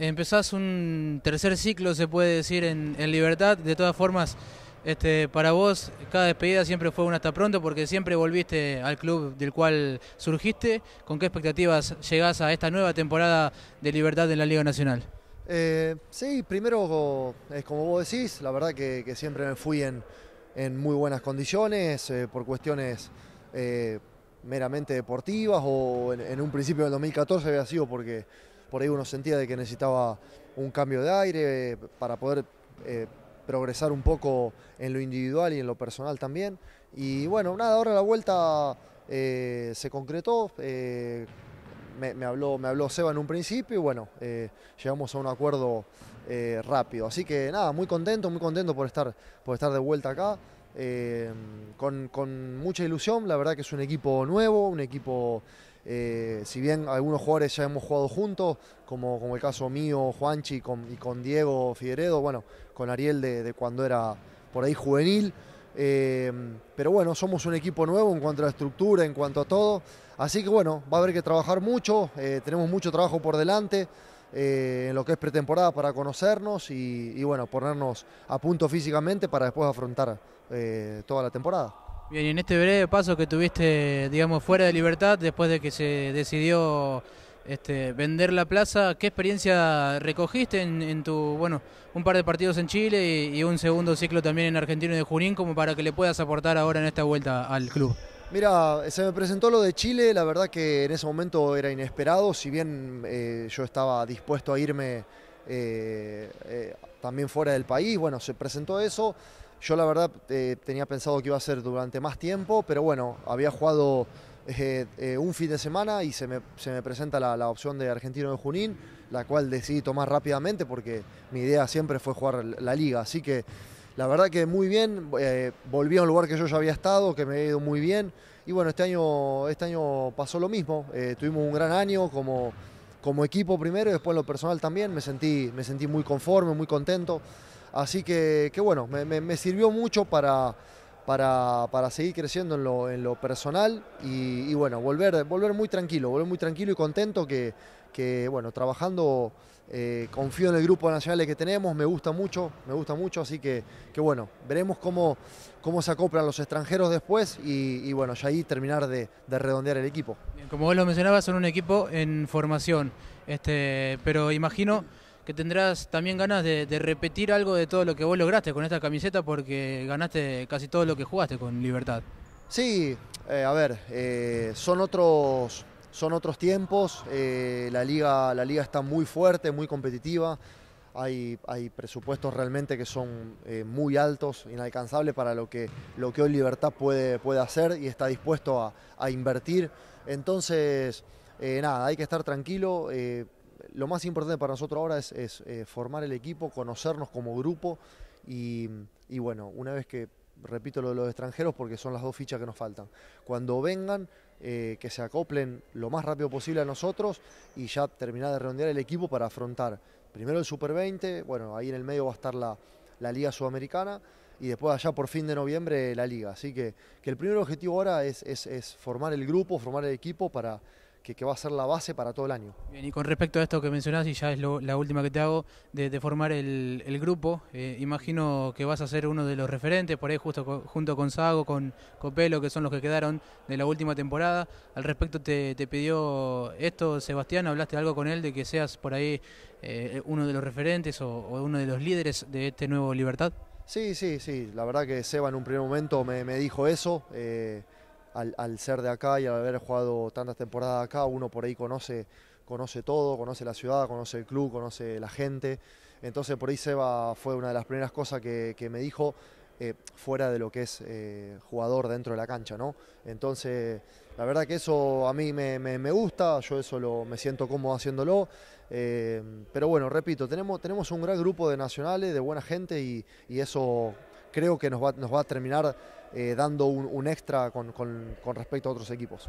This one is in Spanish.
empezás un tercer ciclo, se puede decir, en, Libertad. De todas formas, este, para vos, cada despedida siempre fue un hasta pronto porque siempre volviste al club del cual surgiste. ¿Con qué expectativas llegás a esta nueva temporada de Libertad en la Liga Nacional? Eh, sí, primero, es como vos decís, la verdad que, siempre me fui en, muy buenas condiciones, eh, por cuestiones eh, meramente deportivas o en, un principio del 2014 había sido porque por ahí uno sentía de que necesitaba un cambio de aire para poder eh, progresar un poco en lo individual y en lo personal también. Y bueno, nada, ahora la vuelta eh, se concretó. Eh, me, habló, me habló Seba en un principio y bueno, llegamos a un acuerdo rápido. Así que nada, muy contento, muy contento por estar, por estar de vuelta acá. con, con, mucha ilusión, la verdad que es un equipo nuevo, un equipo eh, si bien algunos jugadores ya hemos jugado juntos, como, el caso mío, Juanchi y con Diego Figueredo, bueno, con Ariel de, cuando era por ahí juvenil. Eh, pero bueno, somos un equipo nuevo en cuanto a la estructura, en cuanto a todo. Así que bueno, va a haber que trabajar mucho, eh, tenemos mucho trabajo por delante. en lo que es pretemporada para conocernos y, bueno, ponernos a punto físicamente para después afrontar toda la temporada. Bien, y en este breve paso que tuviste, digamos, fuera de libertad, después de que se decidió este, vender la plaza, ¿qué experiencia recogiste en, tu, bueno, un par de partidos en Chile y, un segundo ciclo también en Argentino de Junín, como para que le puedas aportar ahora en esta vuelta al club? Mira, se me presentó lo de Chile, la verdad que en ese momento era inesperado, si bien eh, yo estaba dispuesto a irme eh, eh, también fuera del país, bueno, se presentó eso. Yo la verdad eh, tenía pensado que iba a ser durante más tiempo, pero bueno, había jugado eh, eh, un fin de semana y se me, presenta la, opción de Argentino de Junín, la cual decidí tomar rápidamente porque mi idea siempre fue jugar la liga. Así que la verdad que muy bien, volví a un lugar que yo ya había estado, que me ha ido muy bien. Y bueno, este año, este año pasó lo mismo, tuvimos un gran año como, como equipo primero y después en lo personal también, me sentí, me sentí muy conforme, muy contento. Así que, bueno, me, sirvió mucho para, para, seguir creciendo en lo, personal y, bueno, volver, volver muy tranquilo, volver muy tranquilo y contento que, bueno, trabajando eh, confío en el grupo nacional que tenemos, me gusta mucho, me gusta mucho, así que, bueno, veremos cómo, cómo se acoplan los extranjeros después y, bueno, ya ahí terminar de, redondear el equipo. como vos lo mencionabas, son un equipo en formación, este, pero imagino que tendrás también ganas de, repetir algo de todo lo que vos lograste con esta camiseta porque ganaste casi todo lo que jugaste con Libertad. Sí, eh, a ver, eh, son otros son otros tiempos, eh, la, liga, la liga está muy fuerte, muy competitiva, hay, hay presupuestos realmente que son muy altos, inalcanzables para lo que, lo que hoy Libertad puede, puede hacer y está dispuesto a, a invertir. Entonces, nada, hay que estar tranquilo lo más importante para nosotros ahora es, eh, formar el equipo, conocernos como grupo y, bueno, una vez que, repito lo de los extranjeros porque son las dos fichas que nos faltan, cuando vengan, eh, que se acoplen lo más rápido posible a nosotros y ya terminar de redondear el equipo para afrontar primero el Super 20, bueno, ahí en el medio va a estar la, Liga Sudamericana y después allá por fin de noviembre la Liga. Así que, que el primer objetivo ahora es, es formar el grupo, formar el equipo para que, va a ser la base para todo el año. Bien, y con respecto a esto que mencionás, y ya es la última que te hago, de, formar el, grupo, eh, imagino que vas a ser uno de los referentes, por ahí justo junto con Sago, con Copelo, que son los que quedaron de la última temporada. Al respecto te, pidió esto, Sebastián, hablaste algo con él de que seas por ahí eh, uno de los referentes o, uno de los líderes de este nuevo Libertad. Sí, sí, sí, la verdad que Seba en un primer momento me, dijo eso. Eh, al, ser de acá y al haber jugado tantas temporadas acá, uno por ahí conoce, conoce todo, conoce la ciudad, conoce el club, conoce la gente. Entonces por ahí Seba fue una de las primeras cosas que, me dijo eh, fuera de lo que es eh, jugador dentro de la cancha, ¿no? Entonces, la verdad que eso a mí me, gusta, yo eso lo, me siento cómodo haciéndolo. Eh, pero bueno, repito, tenemos, tenemos un gran grupo de nacionales, de buena gente y, y eso creo que nos va, nos va a terminar eh, dando un, extra con respecto a otros equipos.